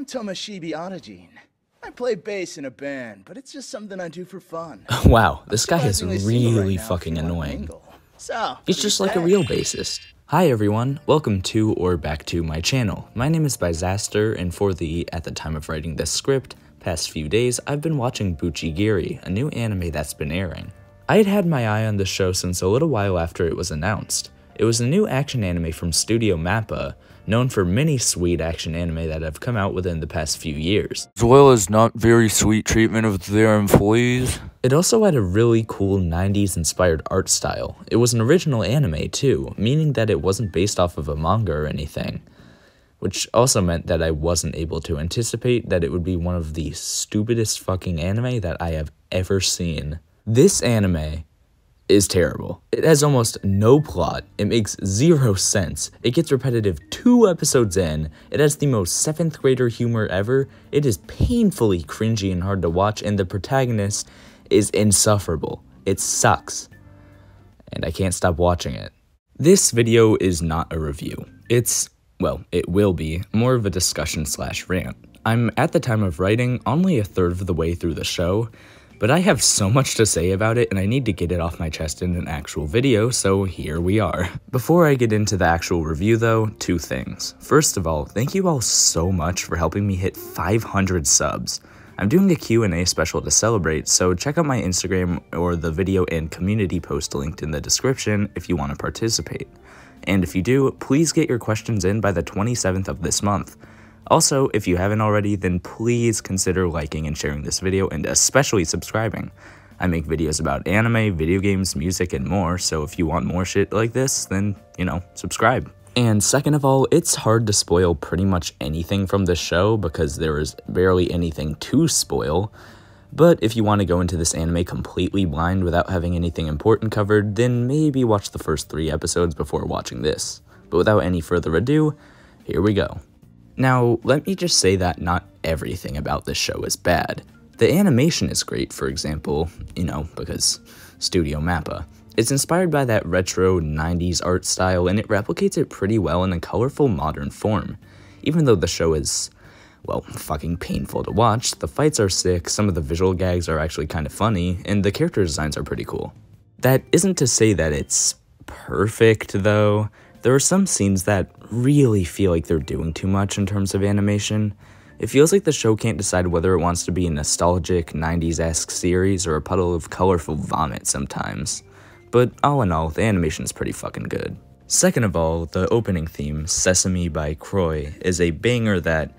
I'm Tomoshibi Otogene. I play bass in a band, but it's just something I do for fun. wow, this guy is really right fucking if you wanna annoying. So, He's just like a real bassist. Hi everyone, welcome to or back to my channel. My name is Bizaster, and for the, at the time of writing this script, past few days, I've been watching Bucchigiri, a new anime that's been airing. I had had my eye on the show since a little while after it was announced. It was a new action anime from Studio Mappa, known for many sweet action anime that have come out within the past few years. as well as not very sweet treatment of their employees. It also had a really cool 90s inspired art style. It was an original anime too, meaning that it wasn't based off of a manga or anything. Which also meant that I wasn't able to anticipate that it would be one of the stupidest fucking anime that I have ever seen. This anime is terrible. It has almost no plot. It makes zero sense. It gets repetitive two episodes in. It has the most seventh grader humor ever. It is painfully cringy and hard to watch, and the protagonist is insufferable. It sucks. And I can't stop watching it. This video is not a review. It's, well, it will be, more of a discussion slash rant. I'm, at the time of writing, only a third of the way through the show, but I have so much to say about it and I need to get it off my chest in an actual video, so here we are. Before I get into the actual review though, two things. First of all, thank you all so much for helping me hit 500 subs. I'm doing a Q&A special to celebrate, so check out my Instagram or the video and community post linked in the description if you want to participate. And if you do, please get your questions in by the 27th of this month. Also, if you haven't already, then please consider liking and sharing this video and especially subscribing. I make videos about anime, video games, music, and more, so if you want more shit like this, then, you know, subscribe. And second of all, it's hard to spoil pretty much anything from this show because there is barely anything to spoil. But if you want to go into this anime completely blind without having anything important covered, then maybe watch the first three episodes before watching this. But without any further ado, here we go. Now, let me just say that not everything about this show is bad. The animation is great, for example, you know, because Studio Mappa. It's inspired by that retro 90s art style and it replicates it pretty well in a colorful modern form. Even though the show is, well, fucking painful to watch, the fights are sick, some of the visual gags are actually kind of funny, and the character designs are pretty cool. That isn't to say that it's perfect, though. There are some scenes that really feel like they're doing too much in terms of animation. It feels like the show can't decide whether it wants to be a nostalgic, 90s esque series or a puddle of colorful vomit sometimes. But all in all, the animation's pretty fucking good. Second of all, the opening theme, Sesame by Kroi, is a banger that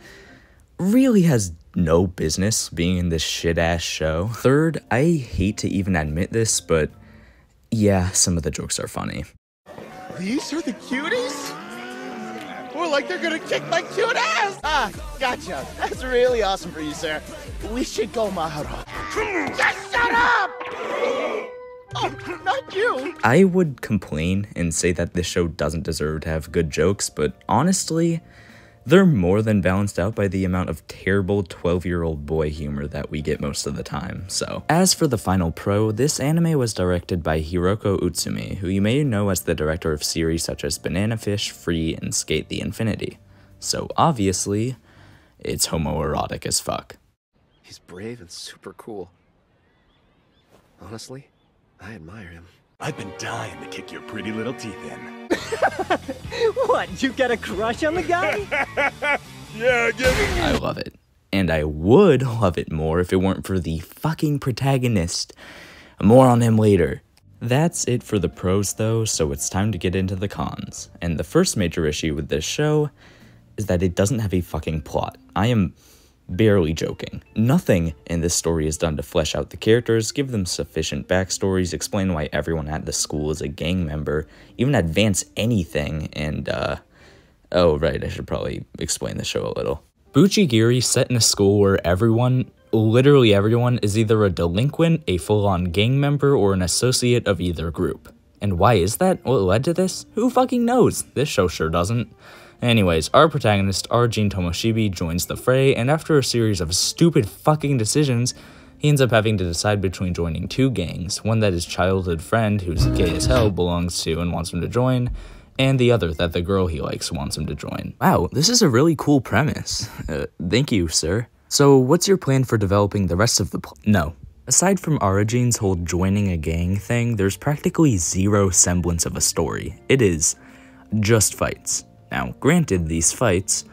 really has no business being in this shit ass show. Third, I hate to even admit this, but yeah, some of the jokes are funny. These are the cuties? More like they're gonna kick my cute ass! Ah, gotcha. That's really awesome for you, sir. We should go, Mahoro. Just shut up! Oh, not you! I would complain and say that this show doesn't deserve to have good jokes, but honestly, they're more than balanced out by the amount of terrible 12 year old boy humor that we get most of the time. So, as for the final pro, this anime was directed by Hiroko Utsumi, who you may know as the director of series such as Banana Fish, Free, and SK8 the Infinity. So, obviously, it's homoerotic as fuck. He's brave and super cool. Honestly, I admire him. I've been dying to kick your pretty little teeth in. What, you got a crush on the guy? Yeah, give me. I love it. And I would love it more if it weren't for the fucking protagonist. More on him later. That's it for the pros though, so it's time to get into the cons. And the first major issue with this show is that it doesn't have a fucking plot. I am barely joking. Nothing in this story is done to flesh out the characters, give them sufficient backstories, explain why everyone at the school is a gang member, even advance anything, and uh Oh, right, I should probably explain the show a little. Bucchigiri set in a school where everyone, literally everyone, is either a delinquent, a full on gang member, or an associate of either group. And why is that? What led to this? Who fucking knows? This show sure doesn't. Anyways, our protagonist, Arajin Tomoshibi, joins the fray, and after a series of stupid fucking decisions, he ends up having to decide between joining two gangs one that his childhood friend, who's gay as hell, belongs to and wants him to join, and the other that the girl he likes wants him to join. Wow, this is a really cool premise. Uh, thank you, sir. So, what's your plan for developing the rest of the pl- No. Aside from Arajin's whole joining a gang thing, there's practically zero semblance of a story. It is just fights. Now, granted, these fights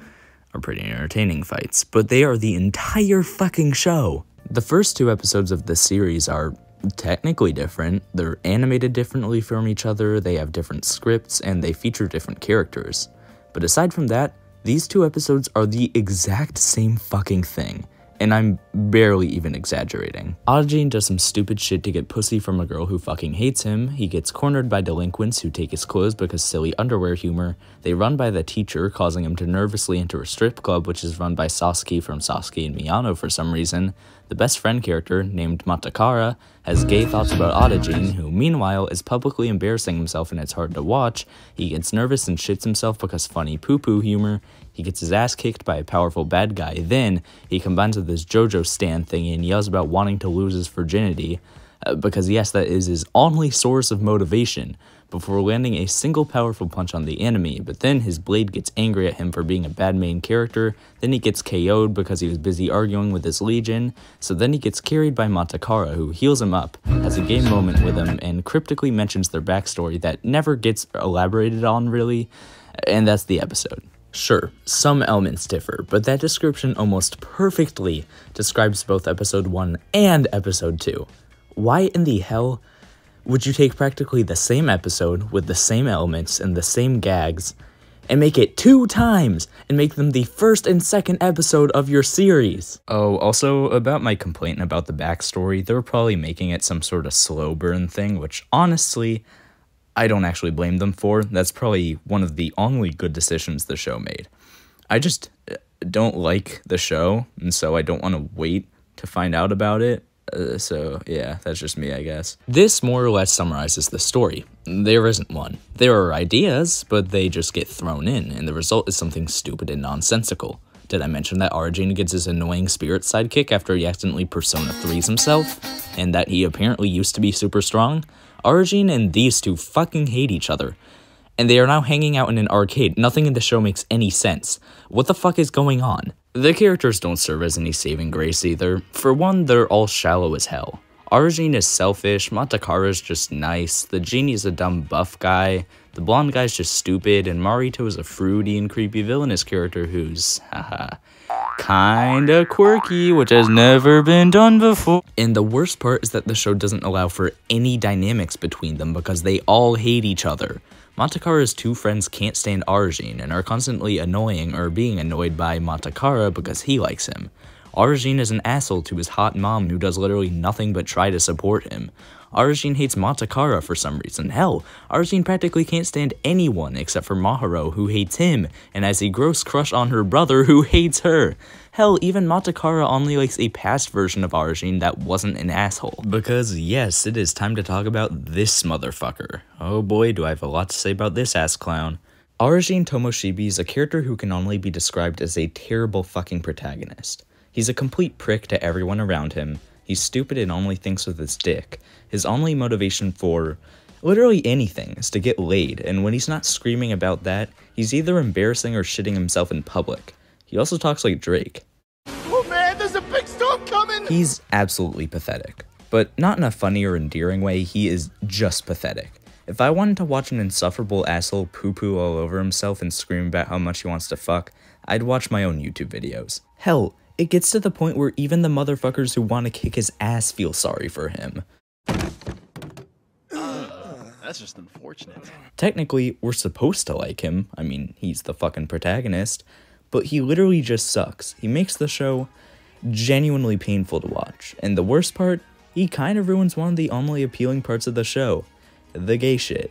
are pretty entertaining fights, but they are the entire fucking show. The first two episodes of the series are technically different. They're animated differently from each other, they have different scripts, and they feature different characters. But aside from that, these two episodes are the exact same fucking thing and I'm barely even exaggerating. Arajin does some stupid shit to get pussy from a girl who fucking hates him, he gets cornered by delinquents who take his clothes because silly underwear humor, they run by the teacher causing him to nervously enter a strip club which is run by Sasaki from Sasaki and Miyano for some reason, the best friend character, named Matakara, has gay thoughts about Arajin, who meanwhile is publicly embarrassing himself and it's hard to watch, he gets nervous and shits himself because funny poo-poo humor, he gets his ass kicked by a powerful bad guy. Then he combines with this JoJo stand thing and yells about wanting to lose his virginity. Uh, because, yes, that is his only source of motivation before landing a single powerful punch on the enemy. But then his blade gets angry at him for being a bad main character. Then he gets KO'd because he was busy arguing with his legion. So then he gets carried by Matakara, who heals him up, has a game moment with him, and cryptically mentions their backstory that never gets elaborated on really. And that's the episode. Sure, some elements differ, but that description almost perfectly describes both episode 1 and episode 2. Why in the hell would you take practically the same episode with the same elements and the same gags and make it two times and make them the first and second episode of your series? Oh, also about my complaint about the backstory, they're probably making it some sort of slow burn thing, which honestly, I don't actually blame them for. That's probably one of the only good decisions the show made. I just uh, don't like the show, and so I don't want to wait to find out about it. Uh, so, yeah, that's just me, I guess. This more or less summarizes the story. There isn't one. There are ideas, but they just get thrown in, and the result is something stupid and nonsensical. Did I mention that Arajin gets his annoying spirit sidekick after he accidentally Persona 3s himself? And that he apparently used to be super strong? Arajin and these two fucking hate each other. And they are now hanging out in an arcade. Nothing in the show makes any sense. What the fuck is going on? The characters don't serve as any saving grace either. For one, they're all shallow as hell. Arajin is selfish, Matakara is just nice, the genie is a dumb buff guy, the blonde guy's just stupid, and Marito is a fruity and creepy villainous character who's, haha, kinda quirky, which has never been done before. And the worst part is that the show doesn't allow for any dynamics between them because they all hate each other. Matakara's two friends can't stand Arajin and are constantly annoying or being annoyed by Matakara because he likes him. Arajin is an asshole to his hot mom who does literally nothing but try to support him. Arajin hates Matakara for some reason. Hell, Arajin practically can't stand anyone except for Mahoro, who hates him, and has a gross crush on her brother, who hates her. Hell, even Matakara only likes a past version of Arajin that wasn't an asshole. Because, yes, it is time to talk about this motherfucker. Oh boy, do I have a lot to say about this ass clown. Arajin Tomoshibi is a character who can only be described as a terrible fucking protagonist. He's a complete prick to everyone around him, He's stupid and only thinks with his dick. His only motivation for literally anything is to get laid, and when he's not screaming about that, he's either embarrassing or shitting himself in public. He also talks like Drake. Oh man, there's a big storm coming! He's absolutely pathetic. But not in a funny or endearing way, he is just pathetic. If I wanted to watch an insufferable asshole poo poo all over himself and scream about how much he wants to fuck, I'd watch my own YouTube videos. Hell, it gets to the point where even the motherfuckers who want to kick his ass feel sorry for him. That's just unfortunate. Technically, we're supposed to like him. I mean, he's the fucking protagonist. But he literally just sucks. He makes the show genuinely painful to watch. And the worst part, he kind of ruins one of the only appealing parts of the show the gay shit.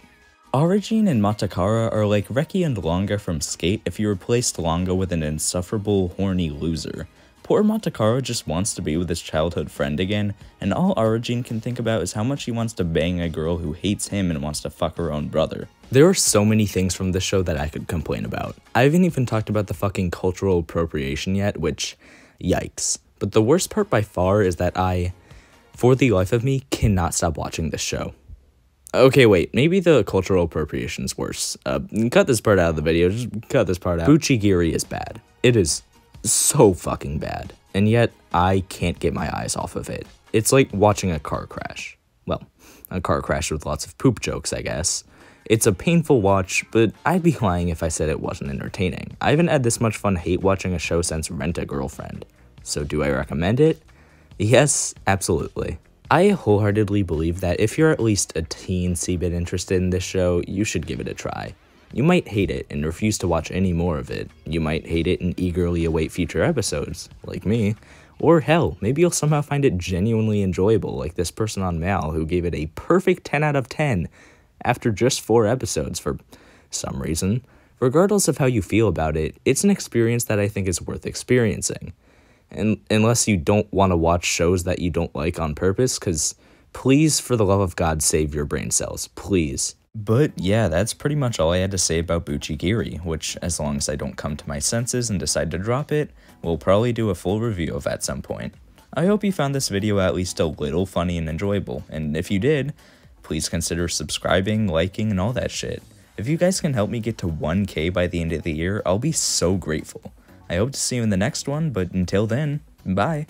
Arajin and Matakara are like Reki and Langa from Skate if you replaced Langa with an insufferable, horny loser. Poor Matakara just wants to be with his childhood friend again, and all Arajin can think about is how much he wants to bang a girl who hates him and wants to fuck her own brother. There are so many things from this show that I could complain about. I haven't even talked about the fucking cultural appropriation yet, which, yikes. But the worst part by far is that I, for the life of me, cannot stop watching this show. Okay, wait. Maybe the cultural appropriation's worse. Uh, cut this part out of the video. Just cut this part out. Bucchigiri is bad. It is so fucking bad. And yet, I can't get my eyes off of it. It's like watching a car crash. Well, a car crash with lots of poop jokes, I guess. It's a painful watch, but I'd be lying if I said it wasn't entertaining. I haven't had this much fun hate watching a show since Rent a Girlfriend. So do I recommend it? Yes, absolutely. I wholeheartedly believe that if you're at least a teensy bit interested in this show, you should give it a try. You might hate it and refuse to watch any more of it. You might hate it and eagerly await future episodes, like me. Or hell, maybe you'll somehow find it genuinely enjoyable, like this person on Mal who gave it a perfect 10 out of 10 after just four episodes for some reason. Regardless of how you feel about it, it's an experience that I think is worth experiencing. And unless you don't want to watch shows that you don't like on purpose, because please, for the love of God, save your brain cells. Please. But yeah, that's pretty much all I had to say about Bucchigiri, which, as long as I don't come to my senses and decide to drop it, we'll probably do a full review of at some point. I hope you found this video at least a little funny and enjoyable, and if you did, please consider subscribing, liking, and all that shit. If you guys can help me get to 1k by the end of the year, I'll be so grateful. I hope to see you in the next one, but until then, bye.